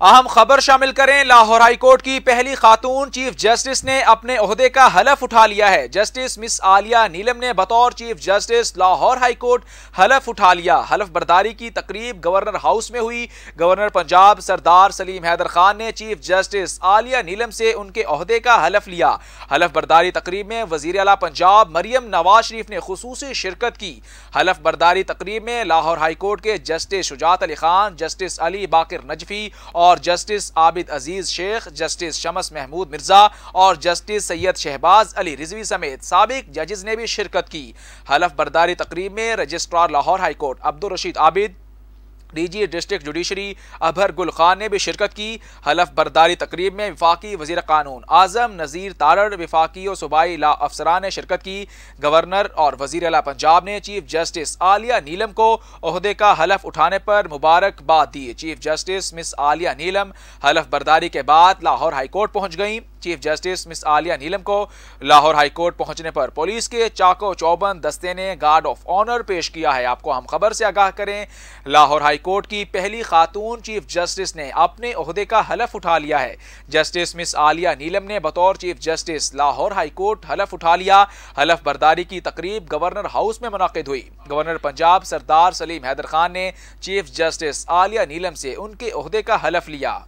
اہم خبر شامل کریں، لاہور ہائی کورٹ کی پہلی خاتون چیف جسٹس نے اپنے عہدے کا حلف اٹھا لیا ہے۔ جسٹس مس عالیہ نیلم نے بطور chief justice Lahore high court حلف اٹھا لیا۔ حلف برداری کی تقریب گورنر ہاؤس میں ہوئی۔ گورنر پنجاب سردار سلیم حیدر خان نے چیف جسٹس عالیہ نیلم سے ان کے عہدے کا حلف لیا۔ حلف برداری تقریب میں وزیر اعلیٰ پنجاب مریم نواز شریف نے خصوصی شرکت کی۔ حلف برداری تقریب میں لاہور ہائی کورٹ کے جسٹس شجاعت علی خان، جسٹس علی باقر نجفی اور اور جسٹس عابد عزیز شیخ، جسٹس شمس محمود مرزا اور جسٹس سید شہباز علی رضوی سمیت سابق ججز نے بھی شرکت کی۔ حلف برداری تقریب میں registrar Lahore high court Abdul Rashid Abid D G district judiciary Abhar Gul Khan نے بھی شرکت کی۔ حلف برداری تقریب میں وفاقی وزیر قانون اعظم نظیر تارڑ وفاقی و صوبائی لا افسران نے شرکت کی۔ گورنر اور وزیر اعلیٰ پنجاب نے چیف جسٹس عالیہ نیلم کو عہدے کا حلف اٹھانے پر مبارکباد دی۔ Chief justice Miss Aalia Neelum حلف برداری کے بعد لاہور ہائی کورٹ پہنچ گئیں۔ Chief justice Miss Aalia Neelum کو لاہور ہائی کورٹ پہنچنے پر پولیس کے چاکو چوبن دستے نے گارڈ آف آنر پیش کیا ہے۔ آپ کو ہم خبر سے آگاہ کریں، لاہور ہائی کورٹ کی پہلی خاتون چیف جسٹس نے اپنے عہدے کا حلف اٹھا لیا ہے۔ جسٹس مس عالیہ نیلم نے بطور chief justice Lahore high court حلف اٹھا لیا۔ حلف برداری کی تقریب گورنر ہاؤس میں منعقد ہوئی۔ گورنر پنجاب سردار سلیم حیدر خان نے چیف جسٹس عالیہ نیلم سے ان کے عہدے کا حلف لیا۔